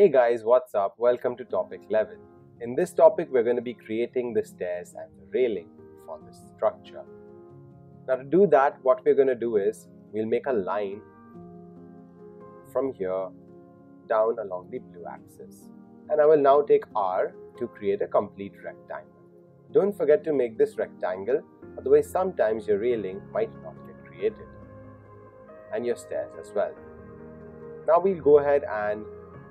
Hey guys, what's up? Welcome to topic 11. In this topic, we're going to be creating the stairs and the railing for this structure. Now to do that, what we're going to do is we'll make a line from here down along the blue axis. And I will now take R to create a complete rectangle. Don't forget to make this rectangle, otherwise sometimes your railing might not get created. And your stairs as well. Now we'll go ahead and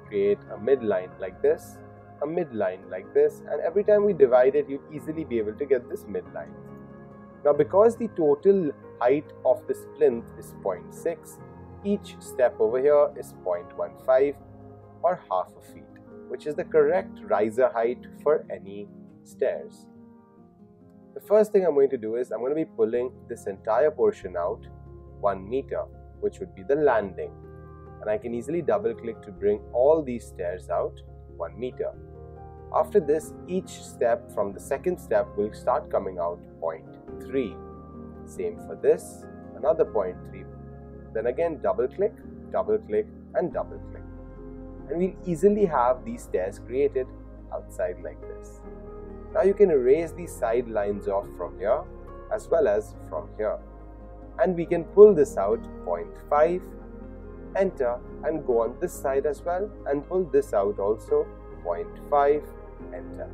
create a midline like this, a midline like this, and every time we divide it, you'll easily be able to get this midline. Now because the total height of this plinth is 0.6, each step over here is 0.15 or half a feet, which is the correct riser height for any stairs. The first thing I'm going to do is I'm going to be pulling this entire portion out 1 meter, which would be the landing. And I can easily double click to bring all these stairs out 1 meter. After this, each step from the second step will start coming out 0.3. Same for this, another 0.3. Then again, double click, double click, and double click. And we'll easily have these stairs created outside like this. Now you can erase these side lines off from here as well as from here. And we can pull this out 0.5, enter and go on this side as well and pull this out also 0.5 enter.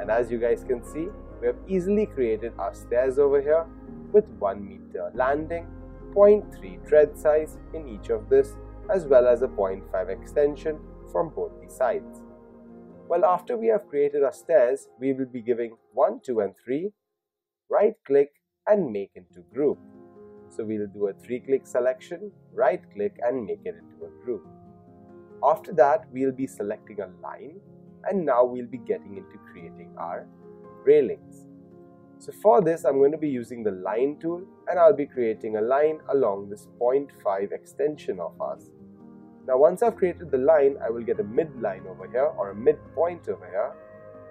And as you guys can see, we have easily created our stairs over here with 1 meter landing, 0.3 tread size in each of this, as well as a 0.5 extension from both the sides. Well, after we have created our stairs, we will be giving 1, 2 and 3, right click and make into group. So we'll do a 3 click selection, right click and make it into a group. After that, we'll be selecting a line and now we'll be getting into creating our railings. So for this, I'm going to be using the line tool and I'll be creating a line along this 0.5 extension of ours. Now once I've created the line, I will get a midline over here or a midpoint over here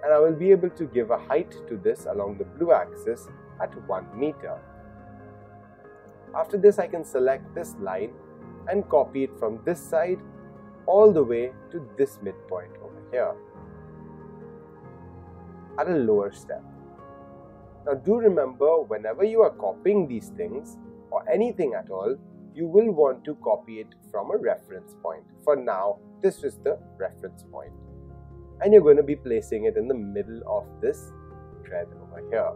and I will be able to give a height to this along the blue axis at 1 meter. After this, I can select this line and copy it from this side all the way to this midpoint over here at a lower step. Now do remember whenever you are copying these things or anything at all, you will want to copy it from a reference point. For now, this is the reference point. And you're going to be placing it in the middle of this tread over here.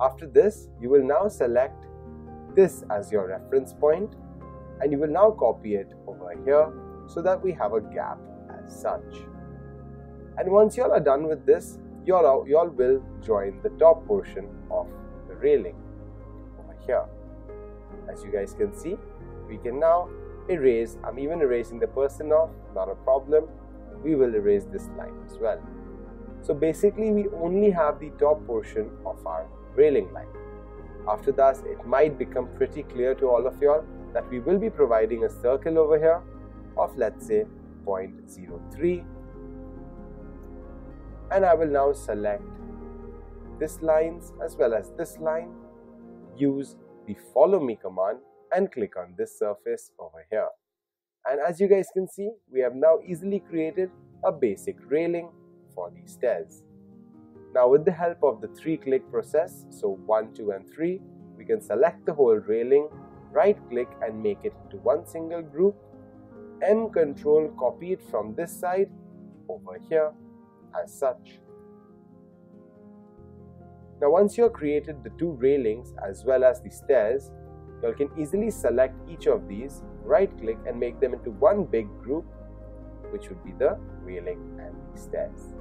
After this, you will now select this as your reference point and you will now copy it over here so that we have a gap as such. And once you all are done with this, you all, you all will join the top portion of the railing over here. As you guys can see, we can now erase, I'm even erasing the person off, not a problem. We will erase this line as well. So basically, we only have the top portion of our railing line. After that, it might become pretty clear to all of y'all that we will be providing a circle over here of let's say 0.03 and I will now select this lines as well as this line. Use the follow me command and click on this surface over here. And as you guys can see we have now easily created a basic railing for these stairs now with the help of the three click process so 1 2 and 3 we can select the whole railing right click and make it into one single group M control copy it from this side over here as such. Now once you have created the two railings as well as the stairs, you can easily select each of these, right click and make them into one big group which would be the railing and the stairs.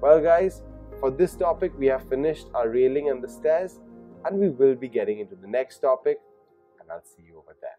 Well guys, for this topic we have finished our railing and the stairs and we will be getting into the next topic and I'll see you over there.